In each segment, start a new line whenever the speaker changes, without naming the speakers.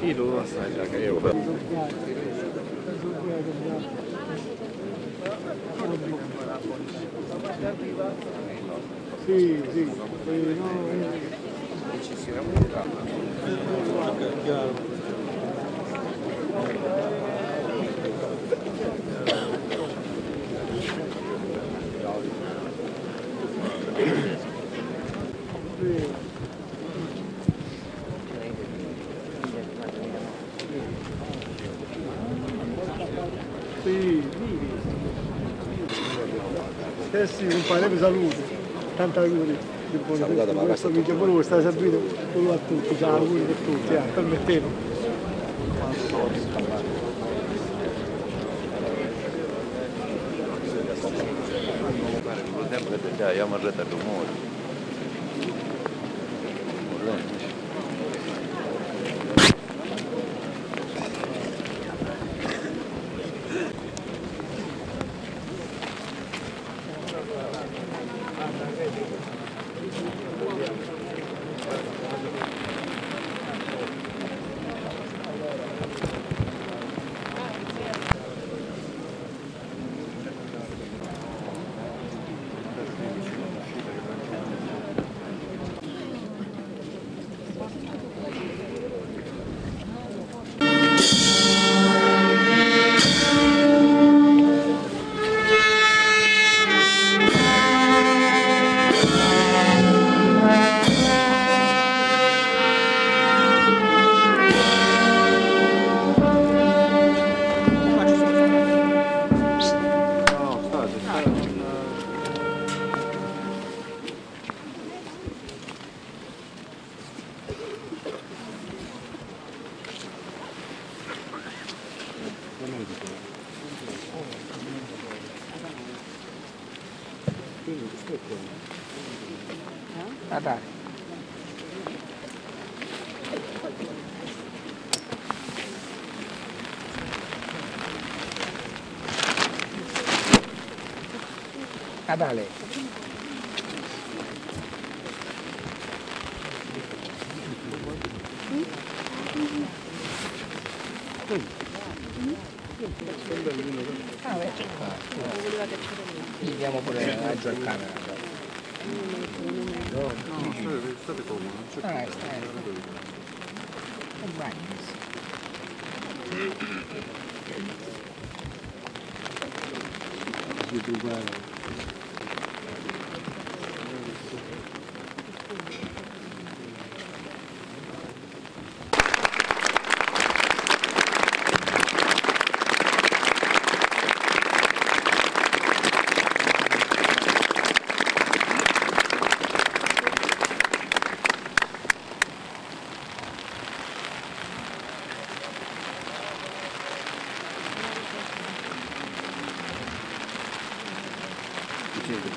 Io lo assaggia che io
Sì, sì, eh, no, eh. Sì. Eh sì, compare, vi saluto. Tanta auguri. Di buon
Salutate, ma
questo video, pure voi state seguendo quello a tutti, ciao, auguri per tutti, eh,
che già io mi arredo al
Natale. Ah, beh. Andiamo pure a giocare.
No, state, state comodi, non c'è
Ah, stai. E другая.
这个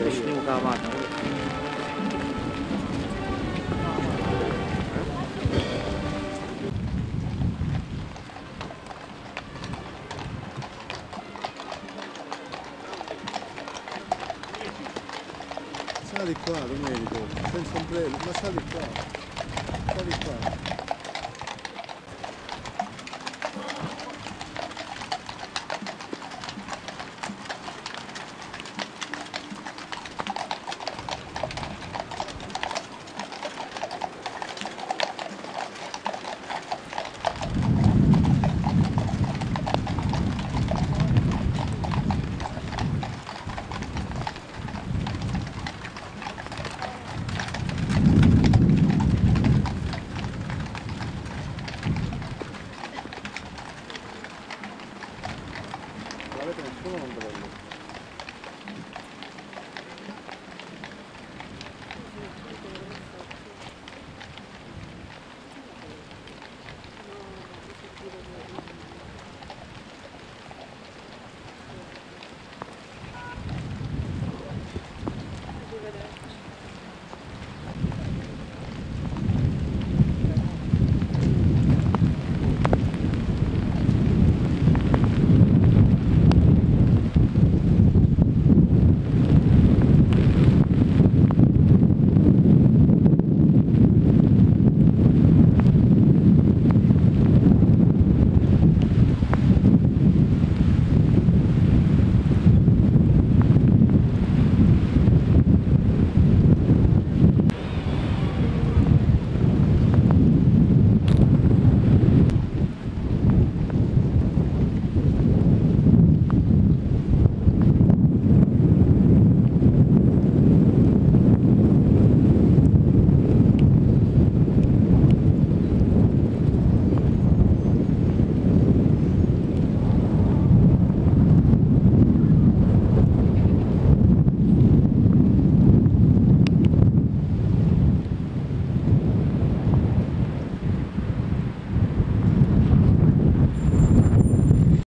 Ich
nehme gar mal. あれでもそうなんだろう